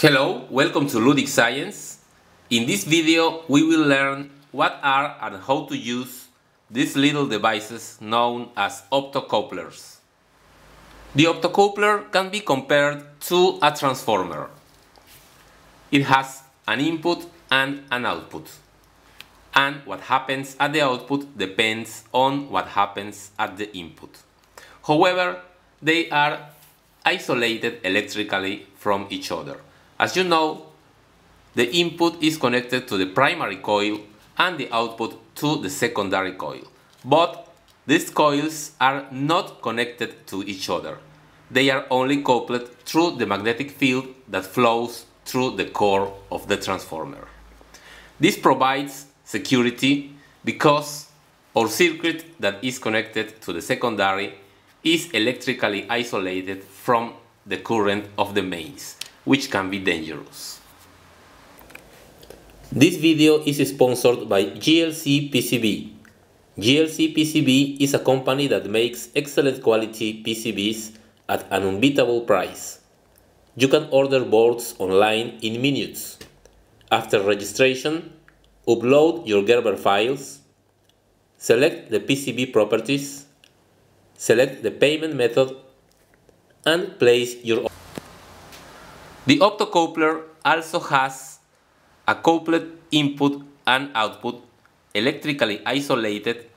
Hello, welcome to Ludic Science. In this video we will learn what are and how to use these little devices known as optocouplers. The optocoupler can be compared to a transformer. It has an input and an output. And what happens at the output depends on what happens at the input. However, they are isolated electrically from each other. As you know, the input is connected to the primary coil and the output to the secondary coil. But these coils are not connected to each other. They are only coupled through the magnetic field that flows through the core of the transformer. This provides security because our circuit that is connected to the secondary is electrically isolated from the current of the mains which can be dangerous. This video is sponsored by JLCPCB. GLC PCB is a company that makes excellent quality PCBs at an unbeatable price. You can order boards online in minutes. After registration, upload your Gerber files, select the PCB properties, select the payment method, and place your the optocoupler also has a coupled input and output electrically isolated,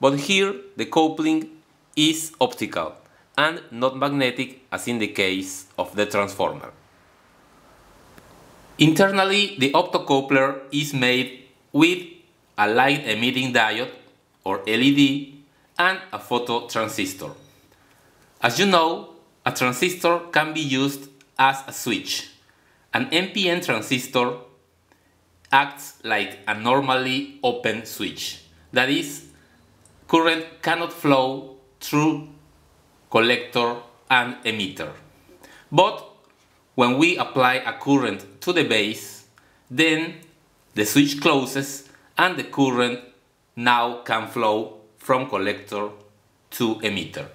but here the coupling is optical and not magnetic as in the case of the transformer. Internally, the optocoupler is made with a light emitting diode or LED and a phototransistor. As you know, a transistor can be used as a switch. An NPN transistor acts like a normally open switch. That is, current cannot flow through collector and emitter. But when we apply a current to the base, then the switch closes and the current now can flow from collector to emitter.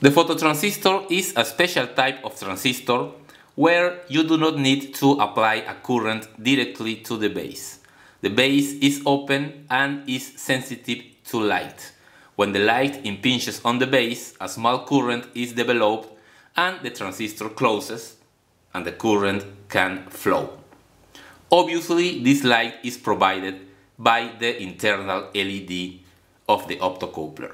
The phototransistor is a special type of transistor where you do not need to apply a current directly to the base. The base is open and is sensitive to light. When the light impinges on the base, a small current is developed and the transistor closes and the current can flow. Obviously, this light is provided by the internal LED of the optocoupler.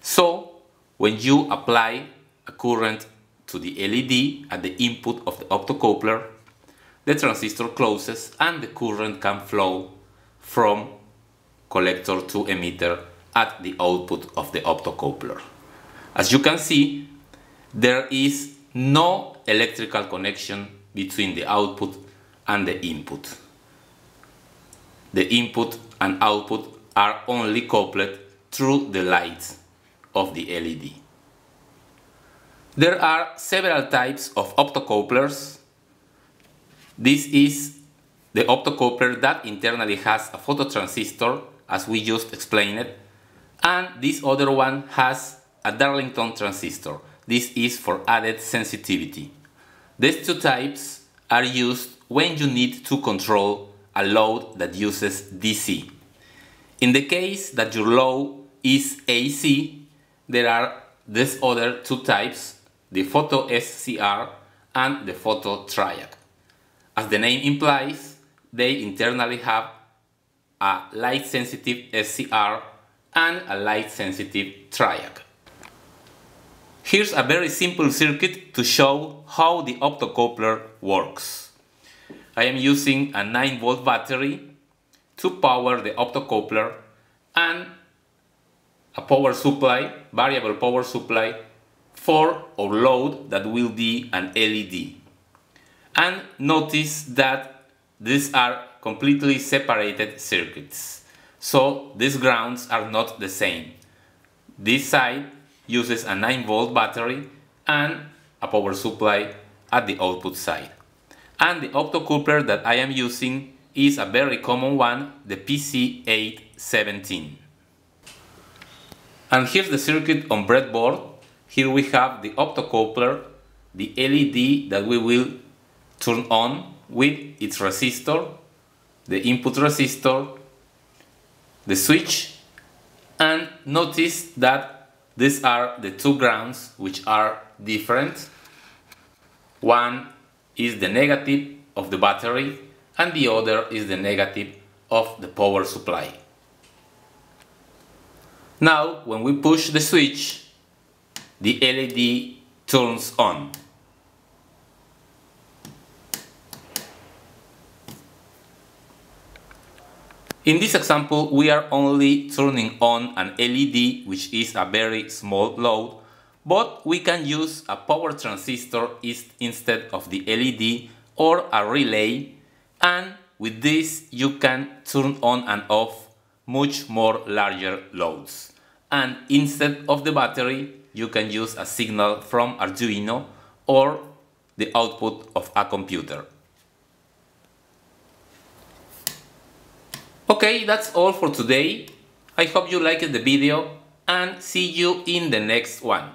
So, when you apply a current to the LED at the input of the optocoupler, the transistor closes and the current can flow from collector to emitter at the output of the optocoupler. As you can see, there is no electrical connection between the output and the input. The input and output are only coupled through the lights of the LED. There are several types of optocouplers. This is the optocoupler that internally has a phototransistor, as we just explained, it, and this other one has a Darlington transistor. This is for added sensitivity. These two types are used when you need to control a load that uses DC. In the case that your load is AC, there are these other two types, the photo SCR and the photo triac. As the name implies, they internally have a light sensitive SCR and a light sensitive triac. Here's a very simple circuit to show how the optocoupler works. I am using a 9 volt battery to power the optocoupler and a power supply, variable power supply for our load that will be an LED. And notice that these are completely separated circuits. So these grounds are not the same. This side uses a 9 volt battery and a power supply at the output side. And the optocoupler that I am using is a very common one, the PC817. And here's the circuit on breadboard. Here we have the optocoupler, the LED that we will turn on with its resistor, the input resistor, the switch, and notice that these are the two grounds which are different. One is the negative of the battery and the other is the negative of the power supply. Now, when we push the switch, the LED turns on. In this example, we are only turning on an LED, which is a very small load, but we can use a power transistor instead of the LED or a relay, and with this you can turn on and off much more larger loads. And instead of the battery, you can use a signal from Arduino or the output of a computer. Okay, that's all for today. I hope you liked the video and see you in the next one.